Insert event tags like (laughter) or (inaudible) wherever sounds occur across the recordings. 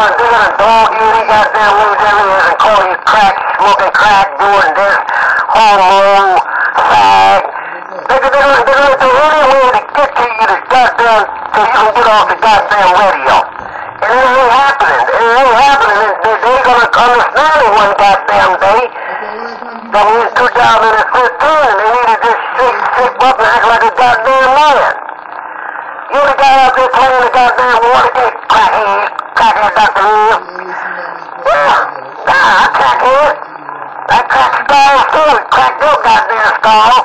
gonna, they're gonna dog you, they goddamn lose everything and call you crack, smoking crack, doing this, homo, fag. They, they're gonna, they're gonna do any way to get to you to goddamn, so you can get off the goddamn radio. And it ain't happening. It ain't happening. They, they gonna understand it one goddamn day. That in 2015 and they need to just shape, shape up and act like a goddamn man. You're the guy out there playing the goddamn Watergate crackhead, crackhead Dr. Lee. Yeah, nah, I crackhead. I crack skulls too. Crack your goddamn skull.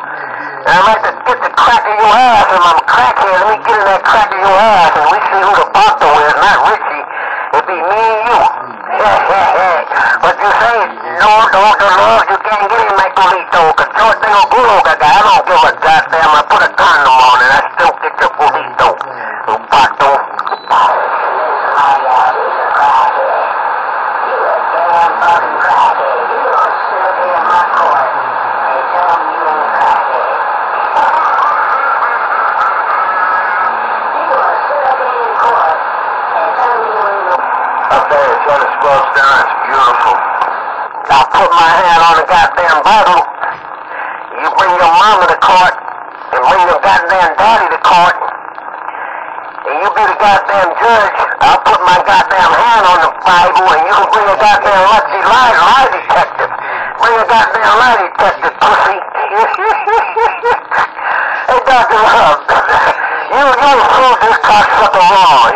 And I'd like to get the crack of your ass and I'm a crackhead. Let me get in that crack of your ass and we see who the doctor is, not Richie. It'd be me and you. but you say, no, doctor, love, you can't get him, Michaelito, because George culo, gaga. I don't give a goddamn. I put a condom on and I still get your culito. You pato. On the squelch down. It's beautiful. I put my hand on the goddamn bottle. You bring your mama to court, and bring your goddamn daddy to court, and you be the goddamn judge. I'll put my goddamn hand on the Bible, and you can bring a goddamn lucky lie, lie detective. Bring a goddamn lie detective, pussy. hey, Dr. Love, you, you prove this cocksucker wrong.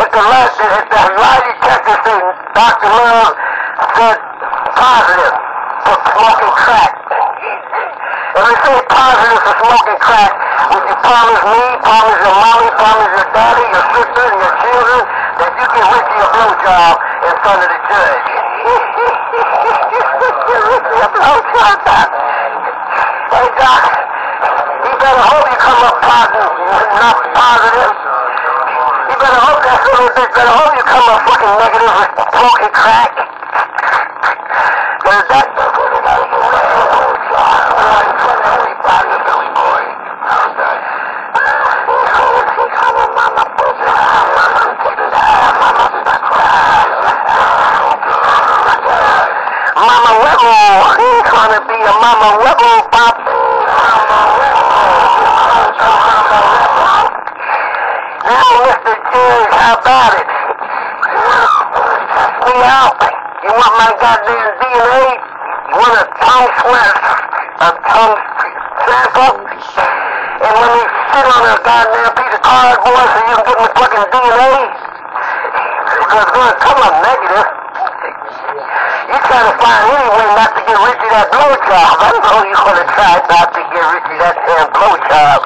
If the lie, if the lie detective said Dr. Love said positive for smoking crack. If they say for smoking crack, would you promise me, promise your mommy, promise your daddy, your sister, and your children that you give Richie a blowjob in front of the judge? Richie a blowjob. Hey, Doc, you better hope you come up positive, not positive. You better hope that little bitch, better hope you come up fucking negative with smoking crack. Cause that... Mama Rebel, he's a Mama Rebel, Pop. Now, Mr. Judge, how about it? Me out. You want my goddamn DNA? You want a tongue sweat, a tongue sample? And let me sit on a goddamn piece of cardboard so you can get my fucking DNA? Because it's gonna come up negative. You trying to find any way not to get Richie that blowjob. I know you're gonna try not to get Richie that damn blowjob.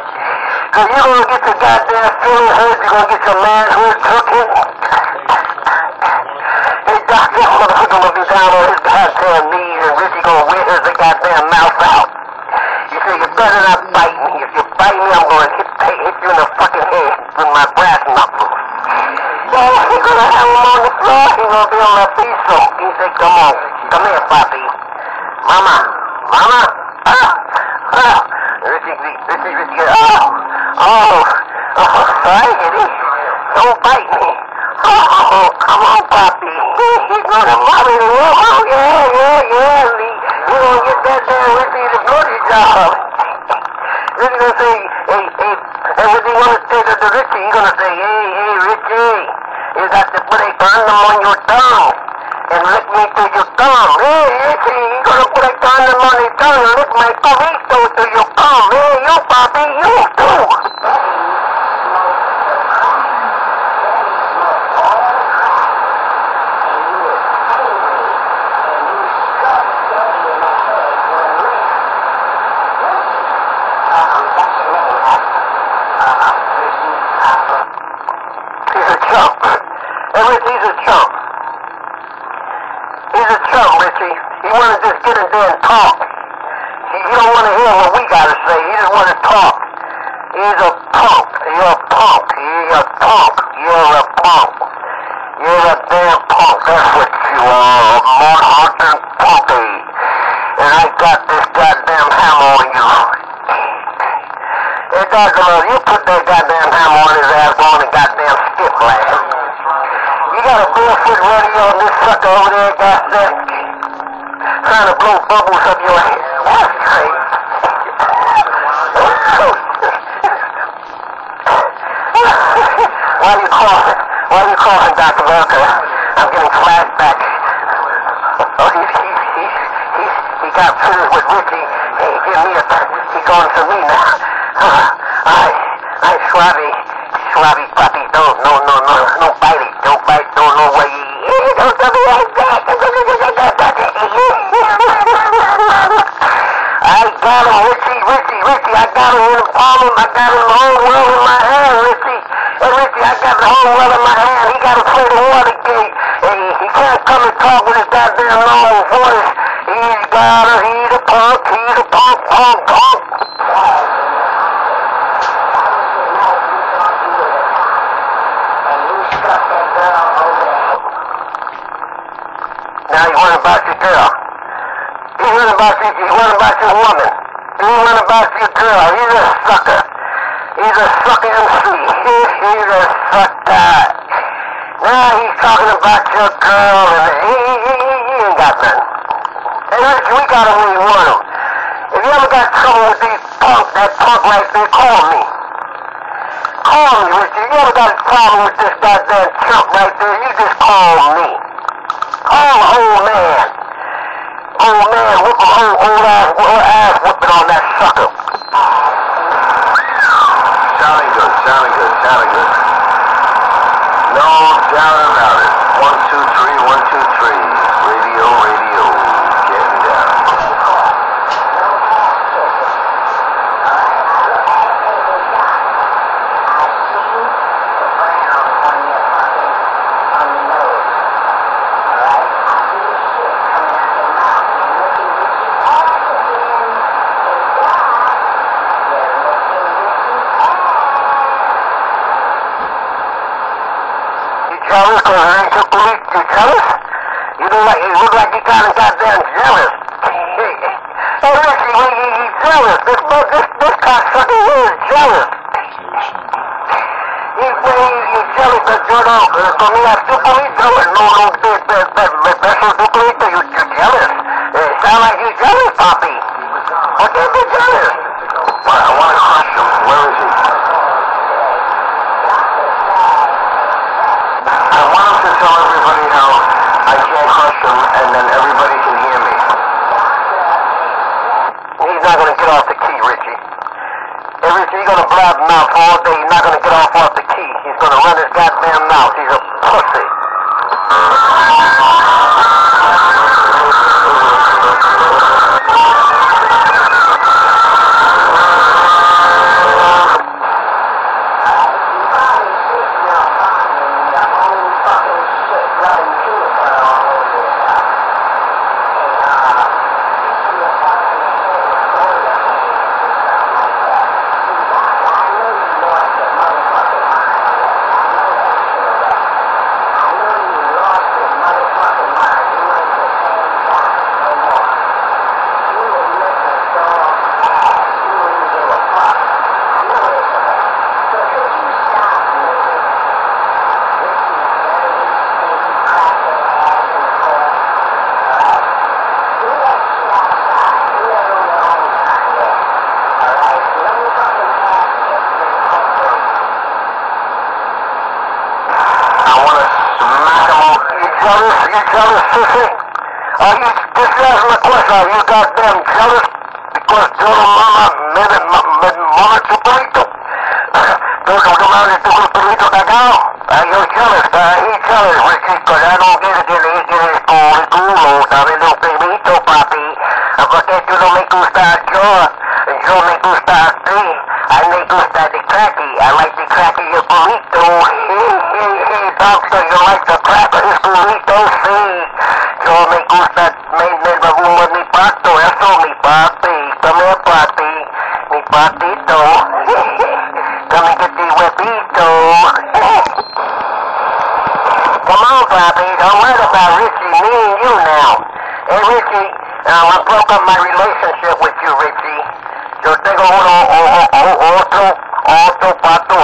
Cause you're gonna get your goddamn feeling hurt, you're gonna get your manhood taken. Hey, doctor, motherfucker gonna be down on his goddamn knees and Richie gonna wear his goddamn mouth out. You say you better not bite me. If you bite me, I'm gonna hit, hit you in the fucking head with my brass knuckles. So he's gonna have him on the floor. He's gonna be on my feet. So said, "Come on, come here, Papi, Mama, Mama." Ah, ah. Richie, Richie, Richie, oh, oh, oh, sorry, Eddie. Don't bite me. Oh, come on, Papi. He's gonna mommy the. Oh, yeah, yeah, yeah, Lee. We're gonna get that damn Richie the bloody job. Richie gonna say, hey, hey, and when he wanna say to the Richie, he's gonna say, hey, hey, Richie, you got to put a condom on your tongue lick me to your thumb. Hey, Richie, you gonna put a condom on your tongue lick my to your thumb. Hey, you, Bobby, you too. He's a chump. Everything's a chump. He's a chump, Richie. He there and talk. He, he don't wanna hear what we gotta say. He just wanna talk. He's a punk. You're a punk. You're a punk. You're a punk. You're a damn punk. That's what you are. A Hunter punky. And I got this goddamn hammer on you. Hey, Dr. Love, you put that goddamn hammer on his ass on the goddamn skip last. bullshit radio and this sucker over there got that trying to blow bubbles up your head. Why are you coughing? Why are you coughing, Dr. Walker? I'm getting flashbacks. Oh, he, he, he, he, he got finished with Richie. He give me a, he going to me now. Uh, I, I, Swabby, Swabby puppy, don't, no, no, no, no bite it, don't bite, don't know where you, don't do me like that. I got him, Richie, Richie, Richie, I got him in the palm of, I got him the whole world in my hand, Richie. Hey, Richie, I got the whole world in my hand. He got to play the water gate. Hey, he can't come and talk with his goddamn long voice. He's gotta, he's a punk, he's a punk, punk, punk. Now you worry about your girl. You worry about your, you worry about your woman. You about girl. He's a sucker. He's a sucker MC. He's a sucker. Now he's talking about your girl and he, he, he, he ain't got nothing. Hey, Rich, we got him where you want. If you ever got trouble with these punk, that punk right there, call me. Call me, Richie. If you ever got a problem with this goddamn chump right there, you just call me. Call the old man. Old man, whoop a whole old ass, old ass whooping on that sucker. Sounding good, good. No doubt about it. One, two, three, one, two, three. Radio, radio. Getting down. You because I? You? You look like, you look like you kind of goddamn jealous. hey, Richie, you, you, you jealous. This, this, this cocksucker here is jealous. Y pues, y jealous that yo no, uh, comía chocolate, no, no, de, de, de, de besos chocolate, you, you jealous. Uh, sound like you jealous, papi. What you be jealous? Well, I want to crush him. Where is he? I want him to tell everybody how I can't crush him, and then everybody can hear me. He's not gonna get off the key, Richie. Hey, Richie, you're gonna blab mouth all day. Off off the key. He's gonna run his goddamn mouth. He's a pussy. You jealous? You jealous, sissy? Are you, just answer my question. Are you goddamn jealous? Because yo no mama, me, me, mama chupito. Yo no tuve el pelito cagado. Are you jealous? Uh, he's jealous, Richie, because I don't get it, con el culo, ¿sabes? Los pelitos, papi. Porque tú no me gustas yo. Yo me gusta a ti. I me gusta the cracky. I like the crack of your burrito. Doctor, you like the crack of his burrito? Sí. Yo me gusta, me, me, gusta mi pato. Eso, mi papi. Come here, papi. Mi patito. Come (laughs) and get the huevito. (laughs) Come on, papi. Don't worry about Richie. Me and you now. Hey, Richie, um, I broke up my relationship with you, Richie. Yo tengo uno, o, o, o, otro, otro pato